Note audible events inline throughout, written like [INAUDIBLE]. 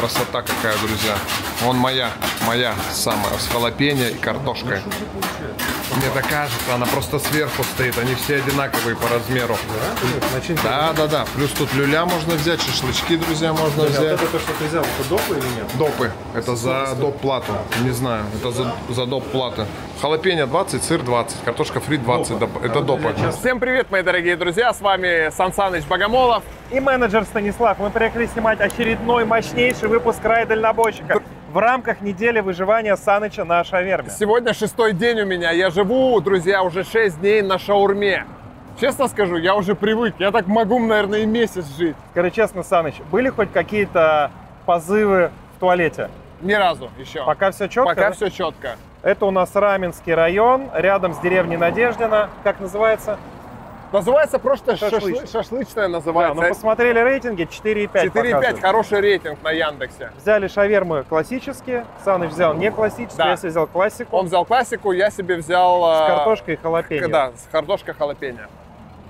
красота какая, друзья. Вон моя, моя самая, с халапеньо и картошкой. Мне так кажется, она просто сверху стоит, они все одинаковые по размеру. Да, да, да. Плюс тут люля можно взять, шашлычки, друзья, можно А вот взять. это то, что ты взял, это допы или нет? Допы. Это за доп плату. Не знаю. Это за, за доп платы. Халапеньо 20, сыр 20, картошка фри 20. Допа. доп- Это допы. Всем привет, мои дорогие друзья! С вами Сан Саныч Богомолов. И менеджер Станислав. Мы приехали снимать очередной мощнейший выпуск «Рай дальнобойщика» в рамках недели выживания Саныча на Шаверме. Сегодня шестой день у меня. Я живу, друзья, уже 6 дней на шаурме. Честно скажу, я уже привык. Я так могу, наверное, и месяц жить. Скажи честно, Саныч, были хоть какие-то позывы в туалете? Ни разу еще. Пока все четко? Пока да? все четко. Это у нас Раменский район, рядом с деревней Надеждина. Как называется? Называется просто Шашлычная. шашлы- шашлычная Да, называется. ну посмотрели рейтинги, 4,5 4,5 показывает. хороший рейтинг на Яндексе. Взяли шавермы классические, Саныч взял не классические, Да. я себе взял классику Он взял классику, я себе взял... с а, картошкой и халапеньо. Да, с картошка халапеньо.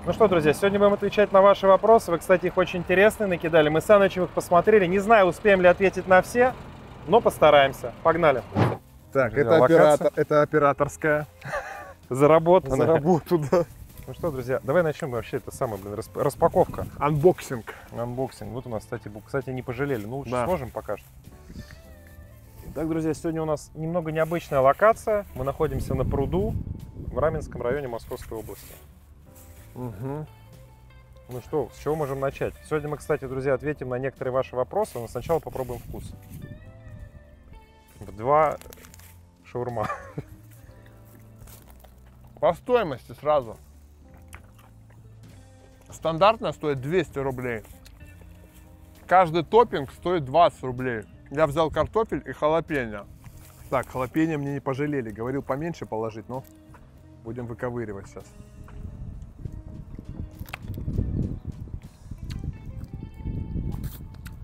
Ну что, друзья, сегодня будем отвечать на ваши вопросы. Вы, кстати, их очень интересные накидали. Мы с Санычем их посмотрели. Не знаю, успеем ли ответить на все, но постараемся. Погнали. Так, это оператор- это операторская. Заработано. [LAUGHS] За работу, да. Ну что, друзья, давай начнем вообще это самое, блин, расп- распаковка. Unboxing. Unboxing. Вот у нас, кстати, бу- кстати, не пожалели. Ну, лучше Да. сможем пока что. Итак, друзья, сегодня у нас немного необычная локация. Мы находимся на пруду в Раменском районе Московской области. Угу. Ну что, с чего можем начать? Сегодня мы, кстати, друзья, ответим на некоторые ваши вопросы, но сначала попробуем вкус. В два шаурма. По стоимости сразу. Стандартная стоит 200 рублей. Каждый топпинг стоит 20 рублей. Я взял картофель и халапеньо. Так, халапеньо мне не пожалели. Говорил поменьше положить, но будем выковыривать сейчас.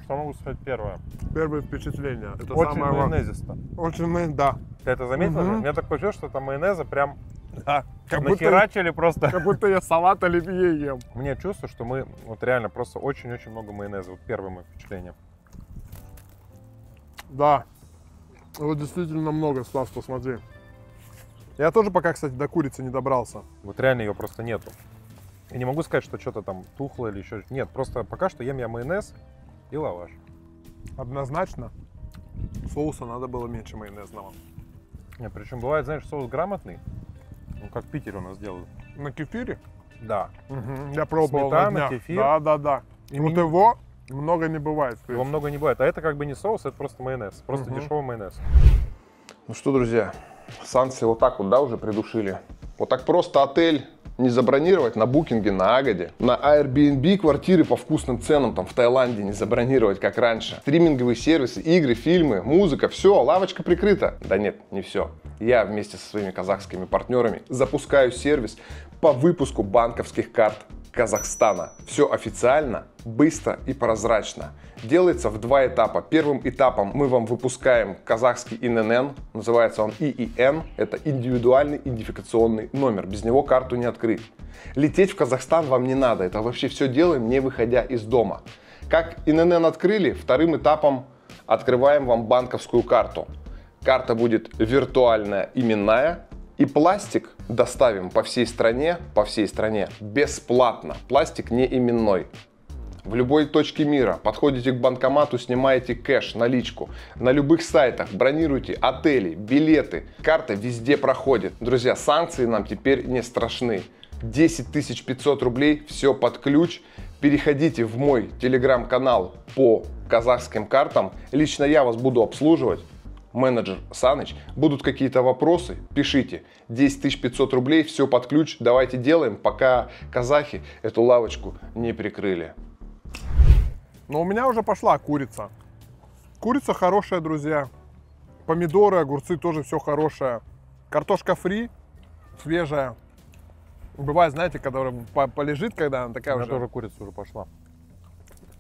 Что могу сказать первое? Первое впечатление. Это Очень самое майонезисто. Очень да. Ты это заметил? Мгм. У меня такое чувство, что там майонеза прям Да. Как будто, нахерачили просто. как будто я салат оливье ем. Меня чувство, что мы вот реально просто очень-очень много майонеза. Вот первое мое впечатление. Да. Вот действительно много, Стас, посмотри. Я тоже пока, кстати, до курицы не добрался. Вот реально ее просто нету. Я не могу сказать, что что-то там тухло или еще. Нет, просто пока что ем я майонез и лаваш. Однозначно. Соуса надо было меньше майонезного. Нет, причем бывает, знаешь, соус грамотный. Ну, как в Питере у нас делают. На кефире? Да. Мгм, Я пробовал Сметана, на днях. кефир. Да, да, да. И вот его много не бывает. Его много не бывает. А это как бы не соус, это просто майонез. Просто Мгм. дешевый майонез. Ну что, друзья, санкции вот так вот, да, уже придушили. Вот так просто отель не забронировать на букинге, на Агаде. На Airbnb квартиры по вкусным ценам там в Таиланде не забронировать, как раньше. Стриминговые сервисы, игры, фильмы, музыка, все, лавочка прикрыта. Да нет, не все. Я вместе со своими казахскими партнерами запускаю сервис по выпуску банковских карт Казахстана. Все официально, быстро и прозрачно. Делается в два этапа. Первым этапом мы вам выпускаем казахский ИНН, называется он ИИН, это индивидуальный идентификационный номер, без него карту не открыть. Лететь в Казахстан вам не надо, это вообще все делаем не выходя из дома. Как ИНН открыли, вторым этапом открываем вам банковскую карту. Карта будет виртуальная, именная, и пластик доставим по всей стране, по всей стране бесплатно. Пластик не именной. В любой точке мира подходите к банкомату, снимаете кэш, наличку. На любых сайтах бронируйте отели, билеты. Карта везде проходит. Друзья, санкции нам теперь не страшны. 10 500 рублей, все под ключ. Переходите в мой телеграм-канал по казахским картам. Лично я вас буду обслуживать менеджер Саныч, будут какие-то вопросы, пишите. 10 500 рублей, все под ключ, давайте делаем, пока казахи эту лавочку не прикрыли. Но у меня уже пошла курица. Курица хорошая, друзья. Помидоры, огурцы тоже все хорошее. Картошка фри, свежая. Бывает, знаете, когда по- полежит, когда она такая У меня уже... тоже курица уже пошла.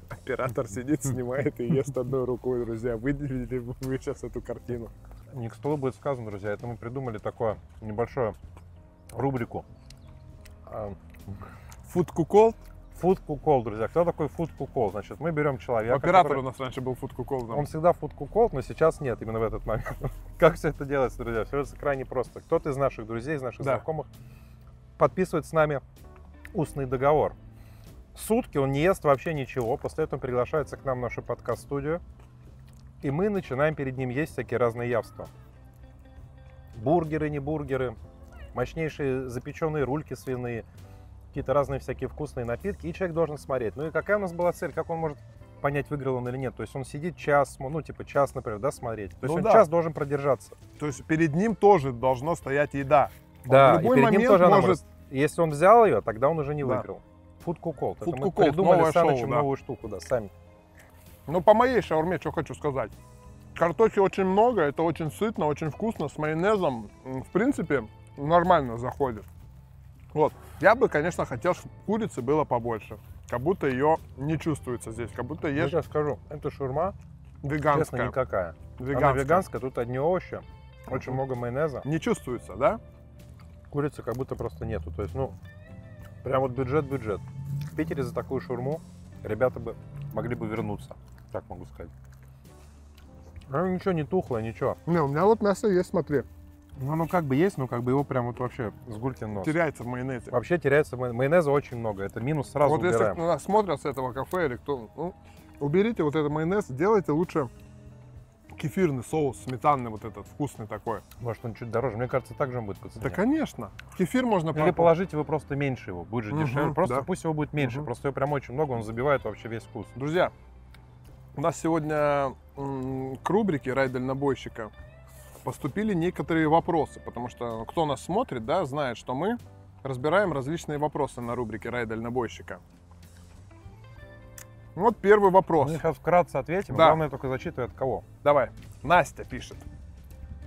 Оператор сидит, снимает и ест одной рукой, друзья. Вы видели бы вы сейчас эту картину. Не к столу будет сказано, друзья. Это мы придумали такое небольшое рубрику. А, Food Кукол. Food Cool, друзья. Кто такой Food Cool? Значит, мы берем человека, Оператор который- у нас раньше был фудкукол. Он всегда Food Cool, но сейчас нет, именно в этот момент. [LAUGHS] Как все это делается, друзья? Все это крайне просто. Кто-то из наших друзей, из наших Да. знакомых подписывает с нами устный договор. Сутки он не ест вообще ничего, после этого приглашается к нам в нашу подкаст-студию, и мы начинаем перед ним есть всякие разные явства. Бургеры, не бургеры, мощнейшие запеченные рульки свиные, какие-то разные всякие вкусные напитки, и человек должен смотреть. Ну и какая у нас была цель, как он может понять, выиграл он или нет. То есть он сидит час, ну типа час, например, да, смотреть. То есть Ну он да. час должен продержаться. То есть перед ним тоже должно стоять еда. Он Да, в и любой перед ним момент тоже она может... может- Если он взял ее, тогда он уже не Да. выиграл. Это Food мы придумали с шоу, да. новую штуку, да, сами. Ну, по моей шаурме, что хочу сказать. Картохи очень много, это очень сытно, очень вкусно, с майонезом. В принципе, нормально заходит. Вот. Я бы, конечно, хотел, чтобы курицы было побольше. Как будто ее не чувствуется здесь, как будто Я ешь сейчас скажу, это шурма, честно, веганская. никакая. Она Веганская. веганская, тут одни овощи, очень Мгм. много майонеза. Не чувствуется, да? Курицы как будто просто нету. То есть, ну, прям вот бюджет-бюджет. В Питере за такую шурму ребята бы могли бы вернуться, так могу сказать. Ну, ничего не тухло, ничего. Не, у меня вот мясо есть, смотри. Ну, оно как бы есть, но как бы его прям вот вообще с гулькин нос. Теряется в майонезе. Вообще теряется май- майонеза очень много. Это минус сразу вот если убираем. на нас смотрят с этого кафе или кто, ну, уберите вот этот майонез, делайте лучше кефирный соус, сметанный вот этот, вкусный такой. Может, он чуть дороже. Мне кажется, так же он будет по Да, цене. конечно. В кефир можно Или попробовать. положите вы просто меньше его, будет же Мгм, дешевле. Просто да. пусть его будет меньше. Мгм. Просто его прям очень много, он забивает вообще весь вкус. Друзья, у нас сегодня к рубрике «Рай дальнобойщика» поступили некоторые вопросы, потому что кто нас смотрит, да, знает, что мы разбираем различные вопросы на рубрике «Рай дальнобойщика». Вот первый вопрос. Мы сейчас вкратце ответим. Да. Главное только зачитывай от кого. Давай. Настя пишет.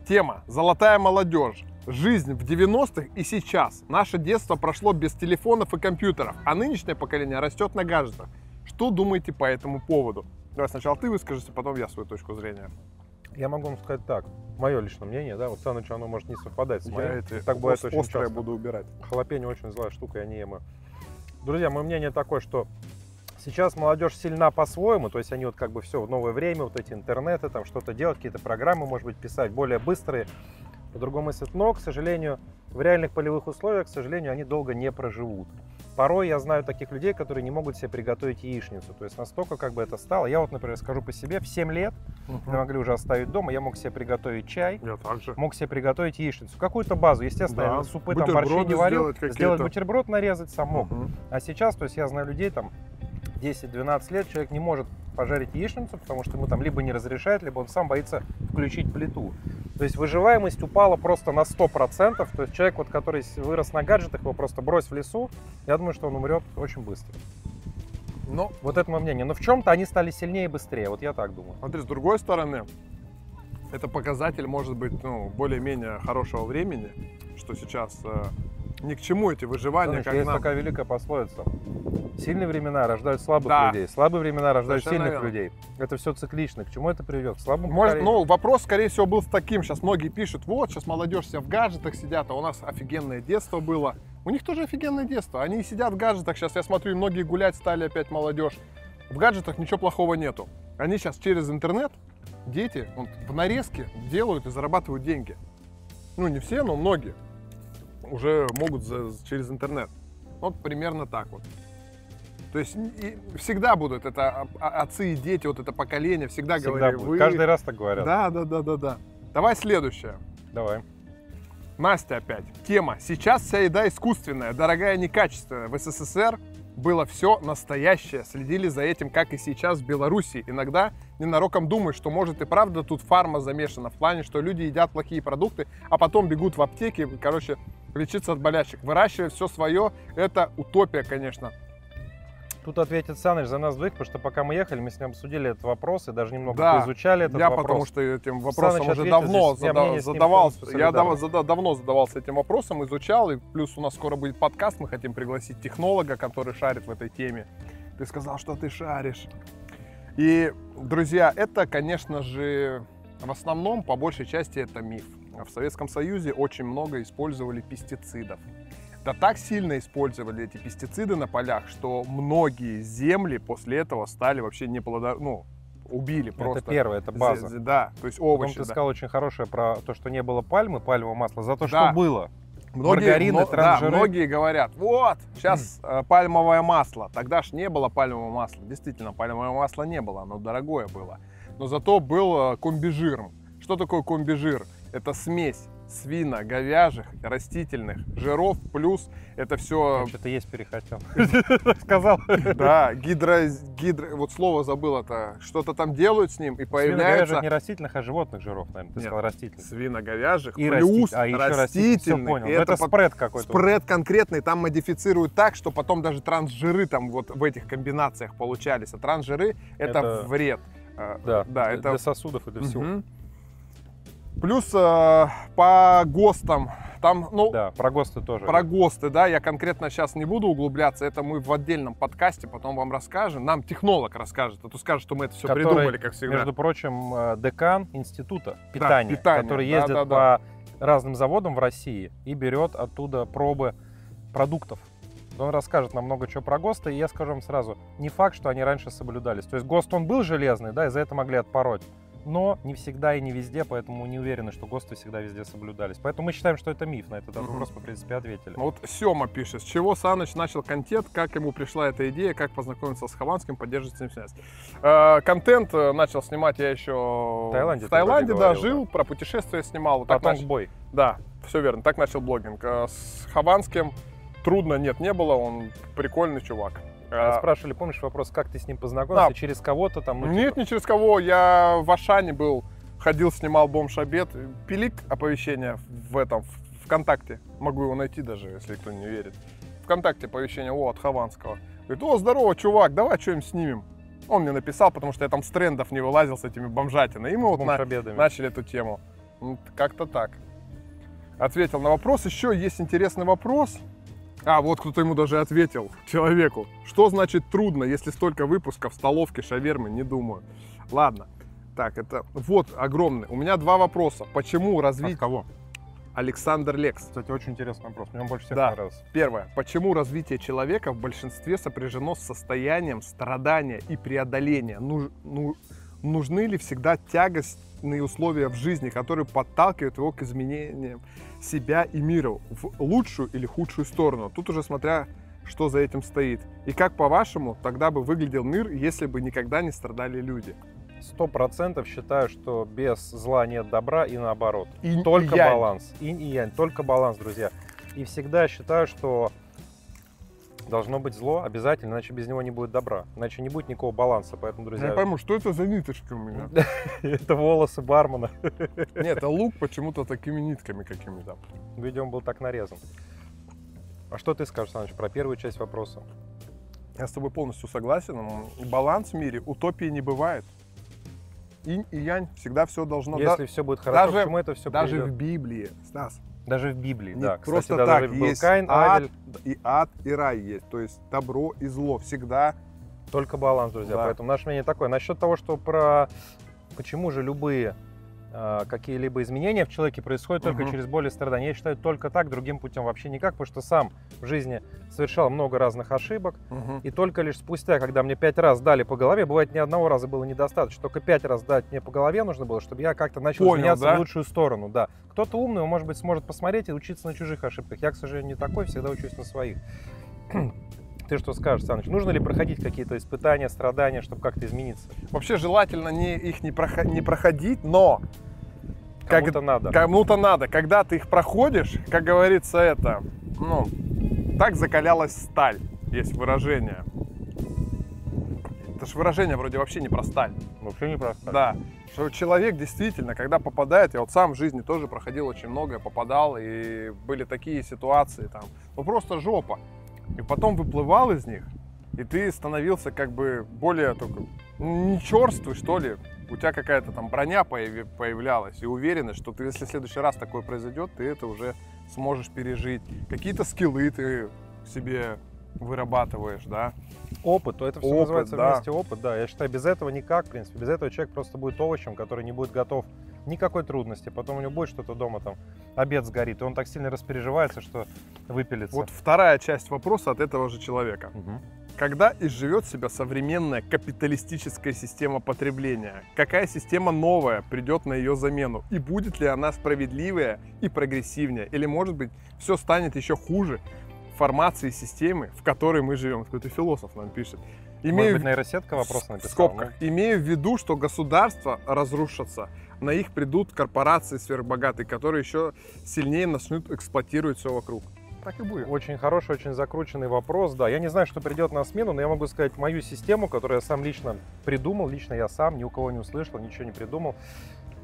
Тема «Золотая молодежь». Жизнь в 90-х и сейчас. Наше детство прошло без телефонов и компьютеров, а нынешнее поколение растет на гаджетах. Что думаете по этому поводу? Давай сначала ты выскажешься, потом я свою точку зрения. Я могу вам сказать так. Мое личное мнение, да, вот Саныч, оно может не совпадать с моим. Я эти так бывает очень острое часто. буду убирать. Халапеньо очень злая штука, я не ем. Друзья, мое мнение такое, что сейчас молодежь сильна по-своему, то есть они вот как бы все в новое время, вот эти интернеты, там что-то делать, какие-то программы, может быть, писать более быстрые, по-другому мыслят. Но, к сожалению, в реальных полевых условиях, к сожалению, они долго не проживут. Порой я знаю таких людей, которые не могут себе приготовить яичницу. То есть настолько как бы это стало. Я вот, например, скажу по себе, в 7 лет мы могли уже оставить дома, я мог себе приготовить чай, Я также. мог себе приготовить яичницу. Какую-то базу. Естественно, Да. супы там борщи не варил. сделать. Сделать бутерброд, нарезать сам мог. Мгм. А сейчас, то есть я знаю людей, там 10-12 лет, человек не может пожарить яичницу, потому что ему там либо не разрешают, либо он сам боится включить плиту. То есть выживаемость упала просто на 100%. То есть человек, вот, который вырос на гаджетах, его просто брось в лесу, я думаю, что он умрет очень быстро. Но, Вот это мое мнение. Но в чем-то они стали сильнее и быстрее. Вот я так думаю. смотри, с другой стороны, это показатель, может быть, ну, более-менее хорошего времени, что сейчас э, ни к чему эти выживания, Саныч, как есть нам. такая великая пословица. Сильные времена рождают слабых Да. людей, слабые времена рождают Совершенно сильных верно. людей. Это все циклично. К чему это приведет? К слабому Может, поколению. ну, вопрос, скорее всего, был с таким. Сейчас многие пишут, вот, сейчас молодежь вся в гаджетах сидят, а у нас офигенное детство было. У них тоже офигенное детство. Они сидят в гаджетах. Сейчас я смотрю, и многие гулять стали опять молодежь. В гаджетах ничего плохого нету. Они сейчас через интернет, дети, вот, в нарезке делают и зарабатывают деньги. Ну, не все, но многие уже могут за- через интернет. Вот примерно так вот. То есть и всегда будут это а- а- отцы и дети, вот это поколение, всегда, Всегда говорили, будет. вы... Каждый раз так говорят. Да, да, да, да, да. Давай следующее. Давай. Настя опять. Тема. Сейчас вся еда искусственная, дорогая, некачественная. В СССР было все настоящее. Следили за этим, как и сейчас в Беларуси. Иногда ненароком думаешь, что может и правда тут фарма замешана. В плане, что люди едят плохие продукты, а потом бегут в аптеки, короче, лечиться от болячек. Выращивать все свое, это утопия, конечно. Тут ответит Саныч за нас двоих, потому что пока мы ехали, мы с ним обсудили этот вопрос и даже немного Да, изучали этот я вопрос. потому что этим вопросом Саныч уже давно здесь, зада- задавался. Я дав- зада- давно задавался этим вопросом, изучал. И плюс у нас скоро будет подкаст. Мы хотим пригласить технолога, который шарит в этой теме. Ты сказал, что ты шаришь. И, друзья, это, конечно же, в основном, по большей части, это миф. В Советском Союзе очень много использовали пестицидов. да так сильно использовали эти пестициды на полях, что многие земли после этого стали вообще неплодо... ну, убили просто. Это первое, это база. з- Да, то есть Потом овощи. ты да. сказал очень хорошее про то, что не было пальмы, пальмового масла, за то, Да. что было. Многие, маргарины, мно- да, многие говорят, вот, сейчас э, пальмовое масло. Тогда ж не было пальмового масла. Действительно, пальмовое масло не было, оно дорогое было. Но зато был э, комбижир. Что такое комбижир? Это смесь свино, говяжьих, растительных жиров, плюс это все, Что-то есть перехотел. [LAUGHS] Сказал. да, гидро, гидро, вот слово забыл это, что-то там делают с ним, и появляется не растительных, а животных жиров, наверное. Ты Нет. сказал растительных. свино-говяжьих, И плюс растительных. А, еще растительных. Ну, Это спред какой-то. Спред конкретный там модифицируют так, что потом даже трансжиры там вот в этих комбинациях получались. А трансжиры это, Это- вред. Э, Да, да, для- это для сосудов и для всего. Плюс э, по ГОСТам, там, ну, Да, про ГОСТы тоже. про ГОСТы, да, я конкретно сейчас не буду углубляться, это мы в отдельном подкасте потом вам расскажем. Нам технолог расскажет, а то скажет, что мы это все Который, придумали, как всегда. Между прочим, э, декан института питания, питания, который да, ездит да, да. по разным заводам в России и берет оттуда пробы продуктов. Он расскажет нам много чего про ГОСТы, и я скажу вам сразу, не факт, что они раньше соблюдались. То есть ГОСТ, он был железный, да, и за это могли отпороть. Но не всегда и не везде, поэтому не уверены, что ГОСТы всегда везде соблюдались. Поэтому мы считаем, что это миф. На этот вопрос мы, в принципе, ответили. Ну Вот Сема пишет, с чего Саныч начал контент, как ему пришла эта идея, как познакомиться с Хованским, поддерживать с ним связь. Э, контент э, начал снимать я еще В Таиланде в Таиланде, да, говорил, жил, про путешествия снимал. Вот так Потом нач- бой. Да, все верно, так начал блогинг. Э, С Хованским трудно, нет, не было, он прикольный чувак. Э, Спрашивали, помнишь вопрос, как ты с ним познакомился? Да. Через кого-то там? ну, Нет, типа, не через кого. Я в Ашане был, ходил, снимал бомж обед. Пилик оповещение в этом, в ВКонтакте. Могу его найти даже, если кто не верит. Вконтакте оповещение, о, от Хованского. Говорит, о, здорово, чувак, давай что-нибудь снимем. Он мне написал, потому что я там с трендов не вылазил с этими бомжатиной. И мы вот на- начали эту тему. Ну, Как-то так. Ответил на вопрос. Еще есть интересный вопрос. А, вот кто-то ему даже ответил, человеку. Что значит трудно, если столько выпусков столовки, шавермы, не думаю. Ладно. Так, это вот огромный. У меня два вопроса. Почему От развить кого? Александр Лекс? Кстати, очень интересный вопрос. Мне он больше всех Да. понравился. Первое. Почему развитие человека в большинстве сопряжено с состоянием страдания и преодоления? Ну- ну- нужны ли всегда тягостные условия в жизни, которые подталкивают его к изменениям себя и мира в лучшую или худшую сторону? Тут уже смотря, что за этим стоит. И как, по-вашему, тогда бы выглядел мир, если бы никогда не страдали люди? Сто процентов считаю, что без зла нет добра и наоборот. И Только янь. баланс. Инь и янь. Только баланс, друзья. И всегда считаю, что должно быть зло обязательно, иначе без него не будет добра. Иначе не будет никакого баланса. Поэтому, Я друзья, не пойму, что это за ниточки у меня? [LAUGHS] это волосы бармена. [LAUGHS] Нет, это лук почему-то такими нитками какими-то. Видимо, был так нарезан. А что ты скажешь, Саныч, про первую часть вопроса? Я с тобой полностью согласен. Баланс в мире, утопии не бывает. Инь и янь, всегда все должно... Если все будет хорошо, даже- к чему это все даже в Библии, Стас, Даже в Библии, не да. Кстати, просто да, так даже был есть Каин, ад, Авель. и ад, и рай есть. То есть добро и зло всегда. Только баланс, друзья. Да. Поэтому наше мнение такое. Насчет того, что про почему же любые какие-либо изменения в человеке происходят только Мгм. через боль и страдания. Я считаю, только так, другим путем вообще никак, потому что сам в жизни совершал много разных ошибок, и только лишь спустя, когда мне пять раз дали по голове, бывает, ни одного раза было недостаточно, только пять раз дать мне по голове нужно было, чтобы я как-то начал Понял, изменяться да? в лучшую сторону, да. Кто-то умный, он, может быть, сможет посмотреть и учиться на чужих ошибках. Я, к сожалению, не такой, всегда учусь на своих. Ты что скажешь, Саныч? Нужно ли проходить какие-то испытания, страдания, чтобы как-то измениться? Вообще желательно не, их не, прохо- не проходить, но Как- Кому-то надо. кому-то надо. Когда ты их проходишь, как говорится это, ну, так закалялась сталь, есть выражение. Это же выражение вроде вообще не про сталь. Вообще не просто. Да, что человек действительно, когда попадает, я вот сам в жизни тоже проходил очень многое, попадал, и были такие ситуации там, ну просто жопа. И потом выплывал из них, и ты становился как бы более только, не черствый, что ли. У тебя какая-то там броня появлялась, и уверенность, что ты, если в следующий раз такое произойдет, ты это уже сможешь пережить. Какие-то скиллы ты себе вырабатываешь, да. Опыт, то это все Опыт, называется да. вместе опыт, да. Я считаю, без этого никак, в принципе. Без этого человек просто будет овощем, который не будет готов никакой трудности. Потом у него будет что-то дома, там, обед сгорит, и он так сильно распереживается, что выпилится. Вот вторая часть вопроса от этого же человека. Мгм. Когда изживет себя современная капиталистическая система потребления? Какая система новая придет на ее замену? И будет ли она справедливее и прогрессивнее? Или, может быть, все станет еще хуже формации системы, в которой мы живем? Какой-то философ нам пишет. Может быть, нейросетка вопрос написала? скобках. Имею в виду, что государства разрушатся, на их придут корпорации сверхбогатые, которые еще сильнее начнут эксплуатировать все вокруг. Так и Ну, будет. Очень хороший, очень закрученный вопрос. Да, я не знаю, что придет на смену, но я могу сказать мою систему, которую я сам лично придумал, лично я сам, ни у кого не услышал, ничего не придумал.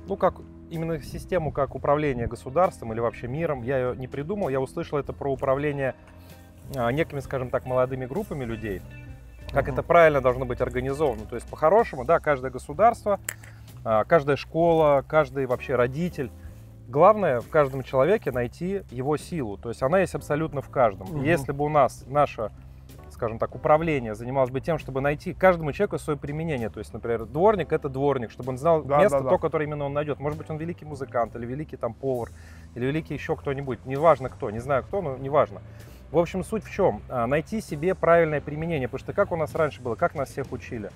Ну, как именно систему, как управление государством или вообще миром, я ее не придумал. Я услышал это про управление а, некими, скажем так, молодыми группами людей. Как это правильно должно быть организовано. То есть, по-хорошему, да, каждое государство, а, каждая школа, каждый вообще родитель Главное в каждом человеке найти его силу. То есть она есть абсолютно в каждом. Мгм. Если бы у нас наше, скажем так, управление занималось бы тем, чтобы найти каждому человеку свое применение. То есть, например, дворник это дворник, чтобы он знал Да, место, да, да. то, которое именно он найдет. Может быть, он великий музыкант, или великий там повар, или великий еще кто-нибудь. Неважно кто, не знаю кто, но неважно. В общем, суть в чем? А, Найти себе правильное применение. Потому что как у нас раньше было, как нас всех учили?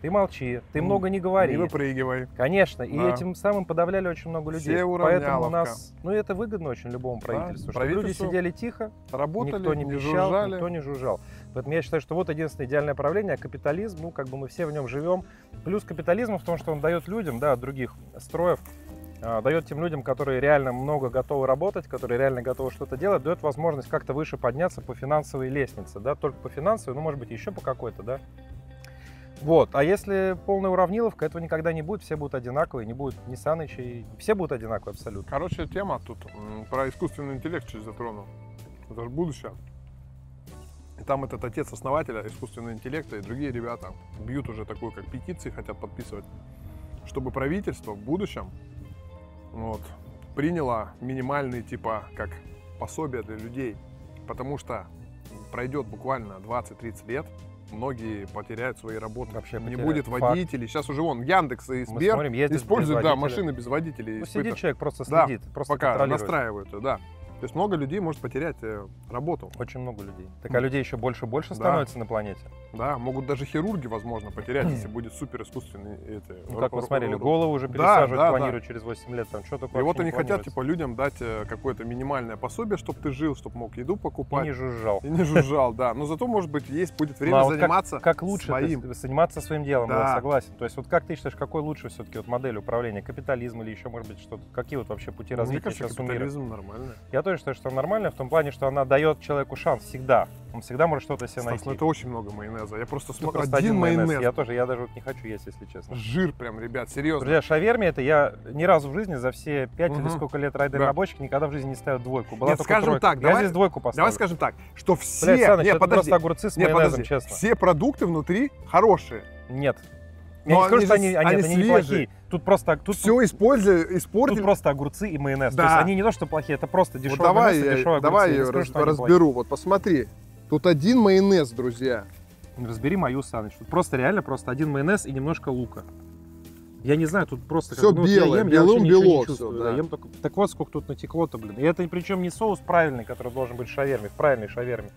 Ты молчи, ты много не говори. Не выпрыгивай. Конечно, и Да. этим самым подавляли очень много людей. Все Поэтому у нас, ну это выгодно очень любому правительству, чтобы люди сидели тихо, Работали, никто не не пищал, жужжали. никто не жужжал. Поэтому я считаю, что вот единственное идеальное правление, а капитализм, ну как бы мы все в нем живем. Плюс капитализм в том, что он дает людям, да, от других строев, дает тем людям, которые реально много готовы работать, которые реально готовы что-то делать, дает возможность как-то выше подняться по финансовой лестнице, да, только по финансовой, ну может быть еще по какой-то, да. Вот, а если полная уравниловка, этого никогда не будет, все будут одинаковые, не будет ни Санычей, все будут одинаковые абсолютно. Хорошая тема тут про искусственный интеллект чуть затронул. Это же будущее. И там этот отец основателя искусственного интеллекта и другие ребята бьют уже такую, как петиции, хотят подписывать, чтобы правительство в будущем вот, приняло минимальные типа как пособия для людей. Потому что пройдет буквально 20-30 лет, многие потеряют свои работы. Вообще не будет Факт. водителей. Сейчас уже вон Яндекс и Сбер смотрим, ездят без используют да, машины без водителей. Ну, сидит человек, просто Да, следит, просто пока настраивают, да. То есть много людей может потерять э, работу. Очень много людей. Так а людей еще больше и больше Да. становится на планете. Да, могут даже хирурги, возможно, потерять, если [CLEARS THROAT] будет супер искусственный эти. Ну, как вы смотрели, голову уже Да, пересаживать да, планируют через 8 лет. Там что такое И вот они хотят, типа, людям дать э, какое-то минимальное пособие, чтобы ты жил, чтобы мог еду И покупать. не жужжал. И не жужжал, да. Но зато, может быть, есть будет время Ну, а вот как- заниматься Как лучше своим. заниматься своим делом, Да. я согласен. То есть вот как ты считаешь, какой лучше все-таки вот модель управления? Капитализм или еще, может быть, что-то? Какие вот вообще пути Ну, Мне развития кажется, сейчас капитализм нормально. Я тоже считаю, что нормально в том плане, что она дает человеку шанс всегда. Он всегда может что-то себе Стас, найти. ну это очень много майонеза. Я просто смотрю, просто один майонез. Я тоже, я даже вот не хочу есть, если честно. Жир прям, ребят, серьезно. Друзья, шаверми это я ни разу в жизни за все пять или Мгм. сколько лет райдер Да. на бочке никогда в жизни не ставил двойку. Была Нет, скажем тройка. так, я давай- здесь двойку поставлю. Давай скажем так, что все... Блядь, Саныч, Нет, подожди. просто огурцы с Нет, майонезом, подожди. честно. Все продукты внутри хорошие. Нет. Но Я не скажу, они что они, нет, они они неплохие. Тут просто, тут, Все тут испортили. просто огурцы и майонез. Да. То есть они не то, что плохие, это просто Вот дешевый давай, майонез и я, дешевые давай огурцы. я не скажу, раз- разберу. Вот посмотри. Тут один майонез, друзья. плохие. Разбери мою, Саныч. Тут просто реально просто один майонез и немножко лука. Я не знаю, тут просто... Всё как, ну, вот белое, я ем, я белым не бело чувствую, всё, да. да. Ем только... Так вот сколько тут натекло-то, блин. И это причем не соус правильный, который должен быть в шаверме, в правильной шаверме.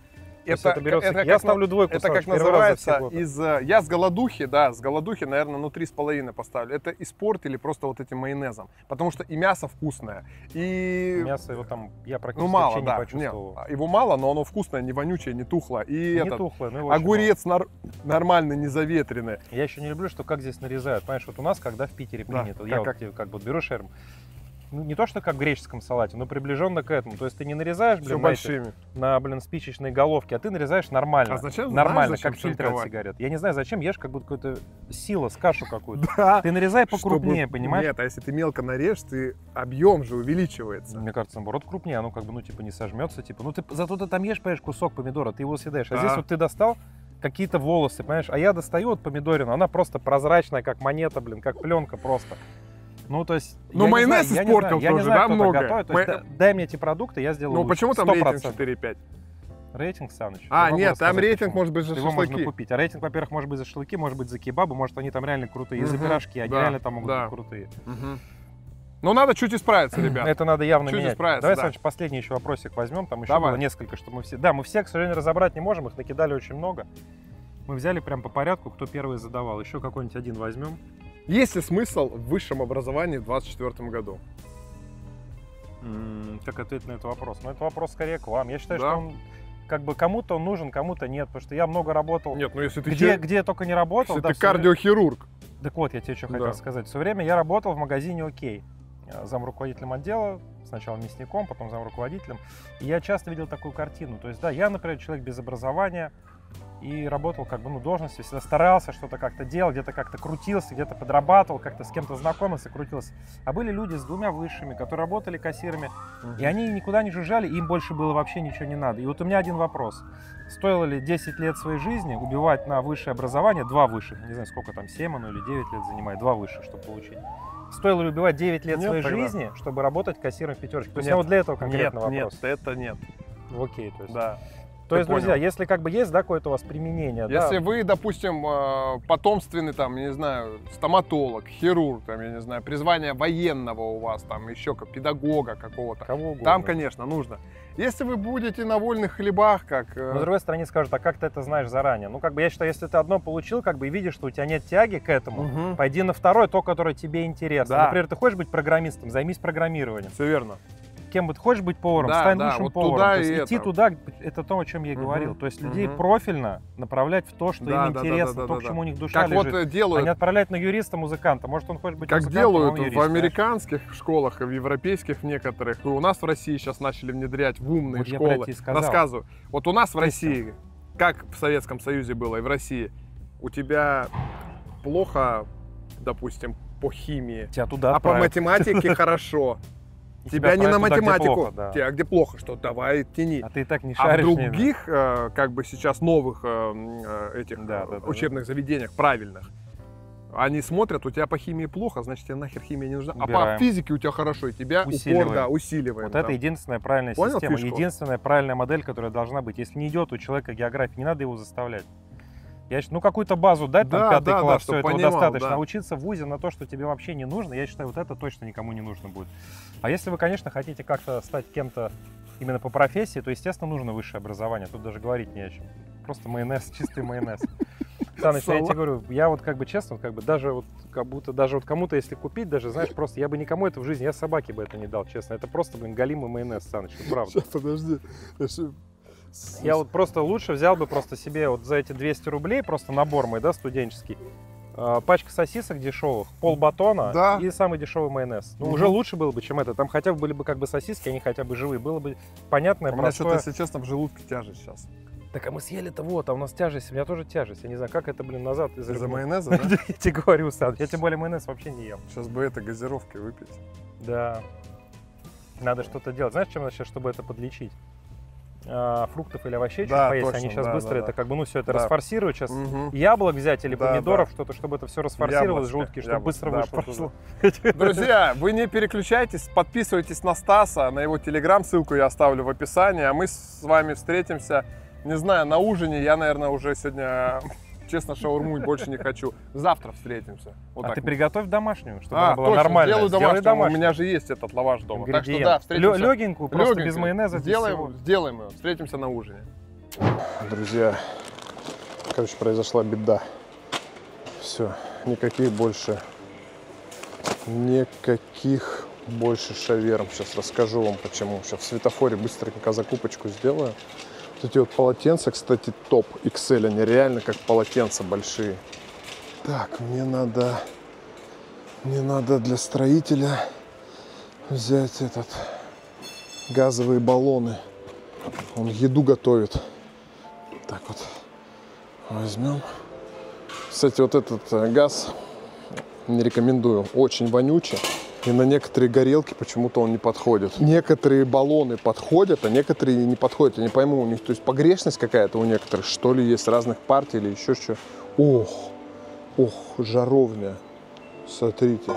То есть это берется- это я ставлю двойку, Это Саныч, как называется из... э, Я с голодухи, да, с голодухи, наверное, ну три с половиной поставлю. Это испортили просто вот этим майонезом. Потому что и мясо вкусное, и... Мясо его там я практически Ну мало, вообще да. не почувствовал. Нет, его мало, но оно вкусное, не вонючее, не тухлое. И не этот, тухлое, но очень огурец нар- нормальный, не заветренный. мало. Я еще не люблю, что как здесь нарезают. Понимаешь, вот у нас, когда в Питере Да, принято, как- я вот как? тебе как бы беру шерм, ну, не то, что как в греческом салате, но приближенно к этому. То есть ты не нарезаешь, блин, большими. на, блин, спичечные головки, а ты нарезаешь нормально. А зачем? Нормально, знаешь, зачем как фильтры от сигарет. Я не знаю, зачем ешь, как будто какую-то сила, с кашу какую-то. [LAUGHS] Да. Ты нарезай Чтобы- покрупнее, понимаешь? Нет, а если ты мелко нарежешь, ты объем же увеличивается. Мне кажется, наоборот, крупнее, оно как бы, ну, типа, не сожмется, типа, ну, ты, зато ты там ешь, понимаешь, кусок помидора, ты его съедаешь. А Да. здесь вот ты достал какие-то волосы, понимаешь, а я достаю вот помидорину, она просто прозрачная, как монета, блин, как пленка просто. Ну, то есть... Ну, майонез знаю, испортил знаю, тоже, знаю, да, многое? готовит. То есть дай мне эти продукты, я сделаю Ну лучше. почему там рейтинг 100%. 4,5? Рейтинг, Саныч. А, нет, там рейтинг может быть за Его можно шашлыки. купить. А рейтинг, во-первых, может быть за шашлыки, может быть за кебабы, может они там реально крутые, и за пирожки, они Да, реально там могут да. быть крутые. Мгм. Но надо чуть исправиться, ребят. Это надо явно Чуть менять. исправиться, Давай, да. Саныч, последний еще вопросик возьмем. Там еще Давай. было несколько, чтобы мы все... Да, мы все, к сожалению, разобрать не можем. Их накидали очень много. Мы взяли прям по порядку, кто первый задавал. Еще какой-нибудь один возьмем. Есть ли смысл в высшем образовании в 2024 году? Как ответить на этот вопрос? Ну, это вопрос скорее к вам. Я считаю, Да? что он как бы кому-то он нужен, кому-то нет. Потому что я много работал. Нет, ну если ты, Где, хир- где я только не работал. если да, ты всё время- кардиохирург, Так вот, я тебе что Да. хотел сказать. Все время я работал в магазине «Окей». Э, Зам руководителем отдела, сначала мясником, потом зам руководителем. И я часто видел такую картину. То есть, да, я, например, человек без образования и работал как бы, ну, должности, всегда старался что-то как-то делать, где-то как-то крутился, где-то подрабатывал, как-то с кем-то знакомился, крутился. А были люди с двумя высшими, которые работали кассирами, и они никуда не жужжали, им больше было вообще ничего не надо. И вот у меня один вопрос. Стоило ли 10 лет своей жизни убивать на высшее образование, два высших, не знаю, сколько там, 7 оно или 9 лет занимает, два высших, чтобы получить. Стоило ли убивать 9 лет Нет своей тогда. жизни, чтобы работать кассиром в пятерочке? То есть Нет. я вот для этого нет, конкретно нет, вопрос. это нет. Окей, то есть. Да. То Ты есть, друзья, если как бы есть, да, какое-то у вас применение, да, Если вы, допустим, э, потомственный, там, я не знаю, стоматолог, хирург, там, я не знаю, призвание военного у вас, там, еще как педагога какого-то, кого угодно. там, конечно, нужно. Если вы будете на вольных хлебах, как... э, Но с другой стороны скажут, а как ты это знаешь заранее? Ну, как бы я считаю, если ты одно получил, как бы и видишь, что у тебя нет тяги к этому, мгм, пойди на второе, то, которое тебе интересно. Да. Например, ты хочешь быть программистом, займись программированием. Все верно. Кем бы ты хочешь быть поваром, Да, стань да, лучшим вот поваром. туда То есть и идти это. туда, это то, о чем я и говорил. То есть людей мгм. профильно направлять в то, что Да, им да, да, интересно, да, то, да, к да. чему у них душа Как вот лежит. э, А делают, не отправлять на юриста музыканта. Может, он хочет быть как музыкантом, а делают в юрист, знаешь. американских школах, и в европейских в некоторых, и у нас в России сейчас начали внедрять в умные Вот я школы. сказал. Рассказываю. Вот у нас в. России, как в Советском Союзе было и в России, у тебя плохо, допустим, по химии, Тебя туда а по математике [LAUGHS] хорошо. И Тебя не на отправят туда, где математику, плохо, да. тебя где плохо, что давай тяни. А ты и так не А в шаришь. других, э, как бы сейчас новых э, э, этих Да, э, да, да, учебных заведениях, правильных, они смотрят, у тебя по химии плохо, значит, тебе нахер химия не нужна. А Убираем. по физике у тебя хорошо, и тебя упор, Усиливаем. да, усиливаем. Вот да. это единственная правильная Понял система, фишку? единственная правильная модель, которая должна быть. Если не идет у человека география, не надо его заставлять. Я считаю, ну какую-то базу дать, там Да, пятый да, да, класс, чтоб все этого понимал, достаточно. да. А учиться в ВУЗе на то, что тебе вообще не нужно, я считаю, вот это точно никому не нужно будет. А если вы, конечно, хотите как-то стать кем-то именно по профессии, то, естественно, нужно высшее образование. Тут даже говорить не о чем. Просто майонез, [LAUGHS] чистый майонез. Саныч, я тебе говорю, я вот как бы честно, вот как бы даже вот как будто даже вот кому-то если купить, даже знаешь, просто я бы никому это в жизни, я собаке бы это не дал, честно. Это просто, блин, галимый майонез, Саныч, правда. Сейчас, подожди. Я вот просто лучше взял бы просто себе вот за эти 200 рублей, просто набор мой, да, студенческий, э, пачка сосисок дешевых, пол батона Да. и самый дешевый майонез. Ну, Мгм. уже лучше было бы, чем это. Там хотя бы были бы как бы сосиски, они хотя бы живые. Было бы понятное, У меня простое. что-то, если честно, в желудке тяжесть сейчас. Так, а мы съели-то вот, а у нас тяжесть, у меня тоже тяжесть. Я не знаю, как это, блин, назад из Из-за рыбы. майонеза, да? [LAUGHS] Я тебе говорю, Сан, я тем более майонез вообще не ем. Сейчас бы это газировкой выпить. Да. Надо что-то делать. Знаешь, чем сейчас, чтобы это подлечить? А, фруктов или овощей чуть Да, поесть, точно, они сейчас да, быстро да, это как бы, ну, все это Да. расфорсируют сейчас. Мгм. Яблок взять или Да, помидоров, да. что-то, чтобы это все расфорсировалось, Яблочко, желудки, чтобы быстро да, вышло. прошло. [LAUGHS] Друзья, вы не переключайтесь, подписывайтесь на Стаса, на его телеграм, ссылку я оставлю в описании, а мы с вами встретимся, не знаю, на ужине, я, наверное, уже сегодня, честно, шаурму больше не хочу. Завтра встретимся. Вот А так. ты приготовь домашнюю, чтобы А, она была точно, нормальная. сделаю Сделай домашнюю, у домашнюю. меня же есть этот лаваш дома. Так что да, встретимся. Легенькую, просто без Легенькую. майонеза, без Сделаем, всего. сделаем ее, встретимся на ужине. Друзья, короче, произошла беда. Все, никаких больше, никаких больше шаверм. Сейчас расскажу вам почему. Сейчас в светофоре быстренько закупочку сделаю. Вот эти вот полотенца, кстати, топ XL, они реально как полотенца большие. Так, мне надо, мне надо для строителя взять этот газовые баллоны. Он еду готовит. Так вот возьмем. Кстати, вот этот э, газ не рекомендую. Очень вонючий. И на некоторые горелки почему-то он не подходит. Некоторые баллоны подходят, а некоторые не подходят. Я не пойму, у них то есть погрешность какая-то у некоторых, что ли, есть разных партий или еще что. Ох, ох, жаровня. Смотрите.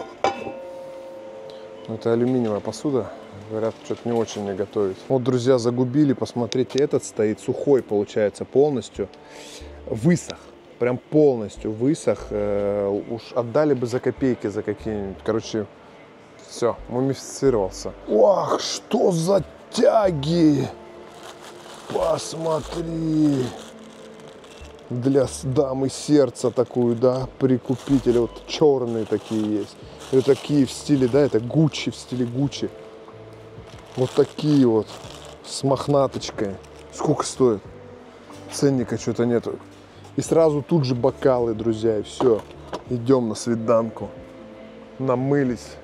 Это алюминиевая посуда. Говорят, что-то не очень мне готовить. Вот, друзья, загубили. Посмотрите, этот стоит сухой, получается, полностью. Высох. Прям полностью высох. Э, уж отдали бы за копейки, за какие-нибудь. Короче, Все, мумифицировался. Ох, что за тяги! Посмотри! Для дамы сердца такую, да, прикупить. Или вот черные такие есть. И вот такие в стиле, да, это Гуччи, в стиле Гуччи. Вот такие вот, с мохнаточкой. Сколько стоит? Ценника что-то нету. И сразу тут же бокалы, друзья, и все. Идем на свиданку. Намылись,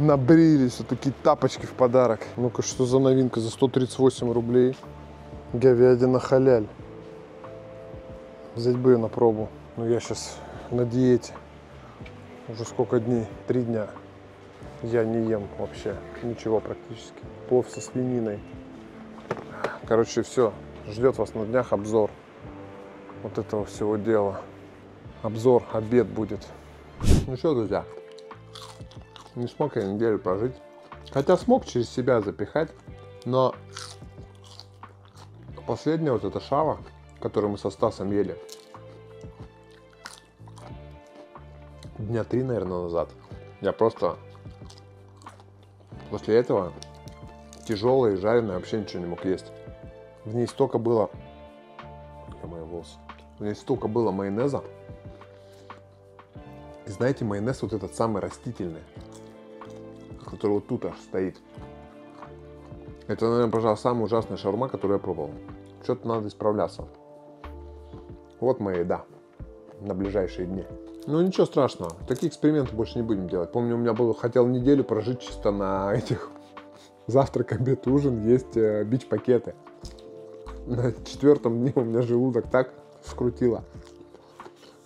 набрились, вот такие тапочки в подарок. Ну-ка, что за новинка за 138 рублей? Говядина халяль. Взять бы ее на пробу. Но я сейчас на диете. Уже сколько дней? Три дня. Я не ем вообще ничего практически. Плов со свининой. Короче, все. Ждет вас на днях обзор вот этого всего дела. Обзор, обед будет. Ну что, друзья, не смог я неделю прожить. Хотя смог через себя запихать, но последняя вот эта шава, которую мы со Стасом ели, дня три, наверное, назад, я просто после этого тяжелое и жареное вообще ничего не мог есть. В ней столько было... Я мои волосы. В ней столько было майонеза. И знаете, майонез вот этот самый растительный, который вот тут аж стоит. Это, наверное, пожалуй, самая ужасная шаурма, которую я пробовал. Что-то надо исправляться. Вот моя еда на ближайшие дни. Ну ничего страшного, такие эксперименты больше не будем делать. Помню, у меня было, хотел неделю прожить чисто на этих [LAUGHS] завтрак, обед, ужин, есть э, бич-пакеты. На четвертом дне у меня желудок так скрутило.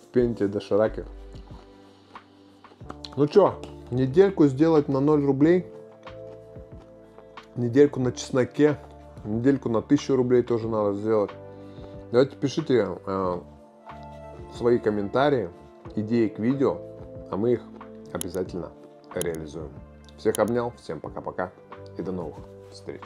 В пенте до шараки. Ну что, недельку сделать на 0 рублей. Недельку на чесноке. Недельку на 1000 рублей тоже надо сделать. Давайте пишите э, свои комментарии, идеи к видео, а мы их обязательно реализуем. Всех обнял, всем пока-пока и до новых встреч.